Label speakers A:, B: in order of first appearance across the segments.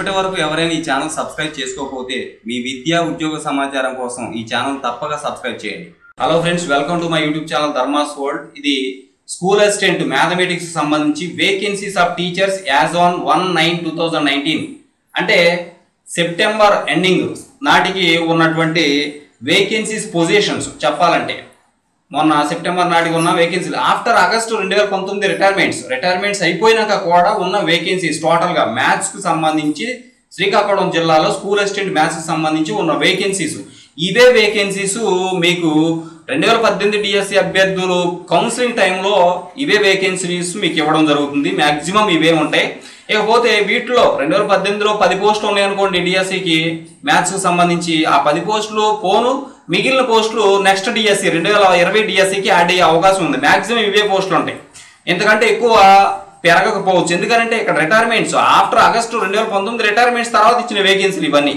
A: ఇప్పటి వరకు ఎవరైనా ఈ ఛానల్ సబ్స్క్రైబ్ చేసుకోకపోతే మీ విద్యా ఉద్యోగ సమాచారం కోసం ఈ ఛానల్ తప్పక సబ్స్క్రైబ్ చేయండి. Hello friends welcome to my YouTube channel Dharmas world ఇది స్కూల్ అసిస్టెంట్ మ్యాథమెటిక్స్ సంబంధించి vacancies of teachers as on one nine two thousand nineteen అంటే సెప్టెంబర్ ఎండింగ్ నాటికి ఉన్నటువంటి వేకెన్సీస్ పొజిషన్స్ చెప్పాలంటే మొన్న సెప్టెంబర్ నాటికి ఉన్న వేకెన్సీలు ఆఫ్టర్ ఆగస్టు రెండు వేల పంతొమ్మిది రిటైర్మెంట్స్ రిటైర్మెంట్స్ అయిపోయినాక కూడా ఉన్న వేకెన్సీస్ టోటల్గా మ్యాథ్స్కి సంబంధించి శ్రీకాకుళం జిల్లాలో స్కూల్ అసిస్టెంట్ మ్యాథ్స్కి సంబంధించి ఉన్న వేకెన్సీస్ ఇవే వేకెన్సీస్ మీకు రెండు వేల పద్దెనిమిది డిఎస్సి అభ్యర్థులు కౌన్సిలింగ్ టైంలో ఇవే వేకెన్సీస్ మీకు ఇవ్వడం జరుగుతుంది. మ్యాక్సిమం ఇవే ఉంటాయి. ఇకపోతే వీటిలో రెండు వేల పద్దెనిమిదిలో పది పోస్టులు ఉన్నాయనుకోండి డిఎస్సికి మ్యాథ్స్కి సంబంధించి ఆ పది పోస్టులు పోను మిగిలిన పోస్టులు నెక్స్ట్ డిఎస్సి రెండు వేల ఇరవై డిఎస్సికి యాడ్ అయ్యే అవకాశం ఉంది. మ్యాక్సిమం ఇవే పోస్టులు ఉంటాయి. ఎందుకంటే ఎక్కువ పెరగకపోవచ్చు. ఎందుకంటే ఇక్కడ రిటైర్మెంట్స్ ఆఫ్టర్ ఆగస్టు రెండు వేల పంతొమ్మిది రిటైర్మెంట్స్ తర్వాత ఇచ్చిన వేకెన్సీలు ఇవన్నీ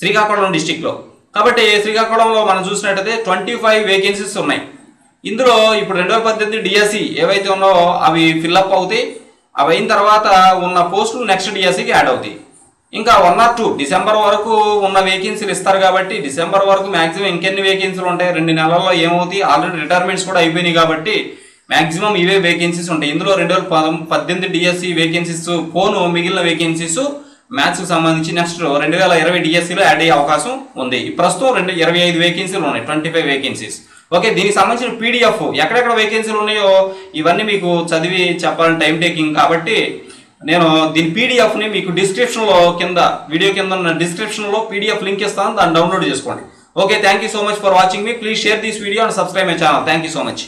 A: శ్రీకాకుళం డిస్టిక్లో కాబట్టి శ్రీకాకుళంలో మనం చూసినట్టయితే ట్వంటీ ఫైవ్ వేకెన్సీస్ ఉన్నాయి. ఇందులో ఇప్పుడు రెండు వేల పద్దెనిమిది డిఎస్సి ఏవైతే ఉన్నాయో అవి ఫిల్అప్ అవుతాయి. అవి అయిన తర్వాత ఉన్న పోస్టులు నెక్స్ట్ డిఎస్సికి యాడ్ అవుతాయి. ఇంకా వన్ ఆర్ టూ డిసెంబర్ వరకు ఉన్న వేకెన్సీలు ఇస్తారు కాబట్టి డిసెంబర్ వరకు మ్యాక్సిమం ఇంకెన్ని వేకెన్సీలు ఉంటాయి? రెండు నెలల్లో ఏమవుతాయి? ఆల్రెడీ రిటైర్మెంట్స్ కూడా అయిపోయినాయి కాబట్టి మ్యాక్సిమం ఇవే వేకెన్సీస్ ఉంటాయి. ఇందులో రెండు వేల పద్దెనిమిది డిఎస్సి వేకెన్సీస్ పోను మిగిలిన వేకెన్సీస్ మ్యాథ్స్కి సంబంధించి నెక్స్ట్ రెండు వేల ఇరవై డిఎస్సిలో యాడ్ అయ్యే అవకాశం ఉంది. ఈ ప్రస్తుతం రెండు ఇరవై ఐదు వేకెన్సీలు ఉన్నాయి ట్వంటీ ఫైవ్ వేకెన్సీస్ ఓకే దీనికి సంబంధించిన పీడిఎఫ్ ఎక్కడెక్కడ వేకెన్సీలు ఉన్నాయో ఇవన్నీ మీకు చదివి చెప్పాలని టైం టేకింగ్ కాబట్టి నేను దీని పీడిఎఫ్ని మీకు డిస్క్రిప్షన్లో కింద వీడియో కింద ఉన్న డిస్క్రిప్షన్లో పీడిఎఫ్ లింక్ ఇస్తాను దాన్ని డౌన్లోడ్ చేసుకోండి. Okay thank you so much for watching me please share this video and subscribe my channel thank you so much